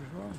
as well.